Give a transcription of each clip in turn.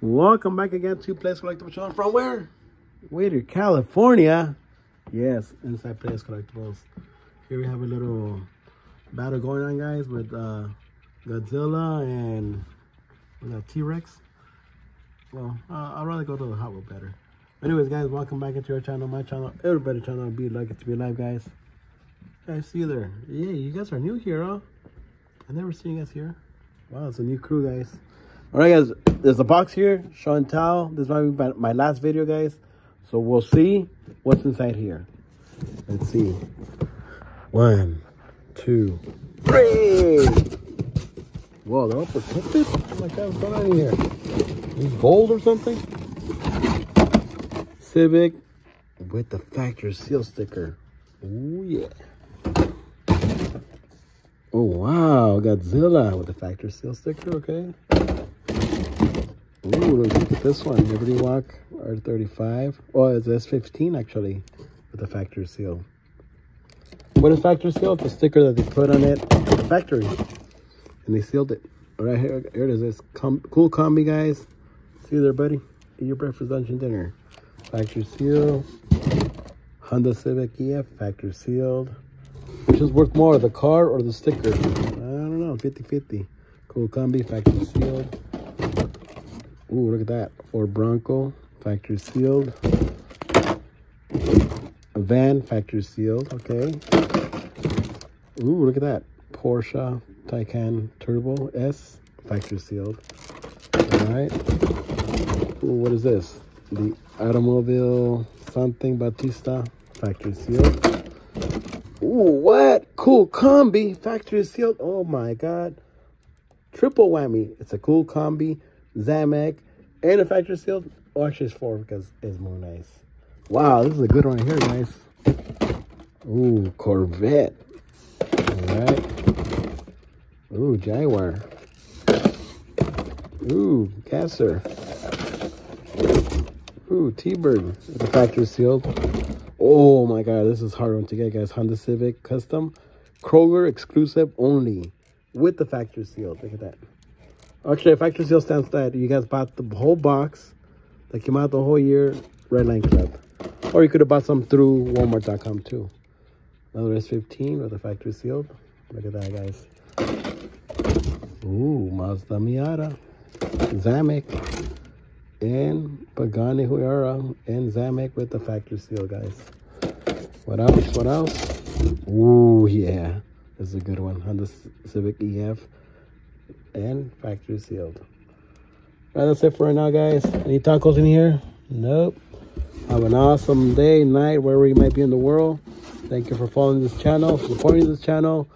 Welcome back again to Playdays Collectible Channel. From where? Whittier, California. Yes, inside Playdays Collectibles. Here we have a little battle going on, guys, with uh, Godzilla and T-Rex. Well, uh, I'd rather go to the Hot Wheel better. Anyways, guys, welcome back into your channel, my channel, everybody channel. Be lucky to be alive, guys. I see you there. Yeah, you guys are new here, huh? I've never seen you guys here. Wow, it's a new crew, guys. All right, guys, there's a box here, and. This might be my, last video, guys. So we'll see what's inside here. Let's see. One, two, three. Whoa, they're all protected? Oh my God, what's going on in here? Is gold or something? Civic with the factory seal sticker. Oh yeah. Oh wow, Godzilla with the factory seal sticker, okay. Ooh, look at this one, Liberty Walk R35. Oh, it's S15 actually, with the factory seal. What is factory seal? The sticker that they put on it at the factory. And they sealed it. Right here, here it is. Com Kool Kombi, guys. See you there, buddy. Eat your breakfast, lunch, and dinner. Factory seal. Honda Civic EF, factory sealed. Which is worth more, the car or the sticker? I don't know, 50-50. Kool Kombi, factory sealed. Ooh, look at that. Ford Bronco, factory sealed. A van, factory sealed. Okay. Ooh, look at that. Porsche Taycan Turbo S, factory sealed. All right. Ooh, what is this? The Automobile something Battista, factory sealed. Ooh, what? Kool Kombi, factory sealed. Oh my God. Triple whammy. It's a Kool Kombi. Zamac, and a factory sealed. Oh, actually, it's four because it's more nice. Wow, this is a good one here, guys. Ooh, Corvette. All right. Ooh, Jaguar. Ooh, Gasser. Ooh, T-Bird. The factory sealed. Oh my god, this is hard one to get, guys. Honda Civic Custom. Kroger exclusive only. With the factory seal. Look at that. Actually, a factory seal stands that you guys bought the whole box that came out the whole year, Redline Club. Or you could have bought some through Walmart.com too. Another S15 with the factory seal. Look at that, guys. Ooh, Mazda Miata, Zamac, and Pagani Huayra, and Zamac with the factory seal, guys. What else? What else? Ooh, yeah. This is a good one. Honda Civic EF and factory sealed. All right, that's it for now, guys. Any tacos in here? Nope. Have an awesome day, night, wherever you might be in the world. Thank you for following this channel, supporting this channel.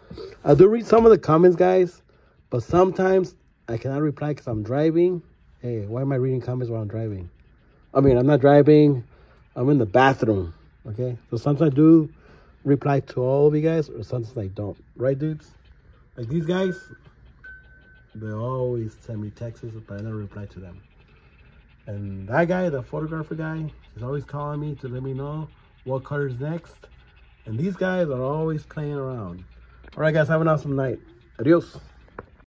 I do read some of the comments, guys, but sometimes I cannot reply because I'm driving. Hey, why am I reading comments while I'm driving? I mean, I'm not driving. I'm in the bathroom, okay? So sometimes I do reply to all of you guys, or sometimes I don't. Right, dudes? Like these guys, they always send me texts, but I never reply to them. And that guy, the photographer guy, is always calling me to let me know what is next. And these guys are always playing around. All right, guys, have an awesome night. Adios.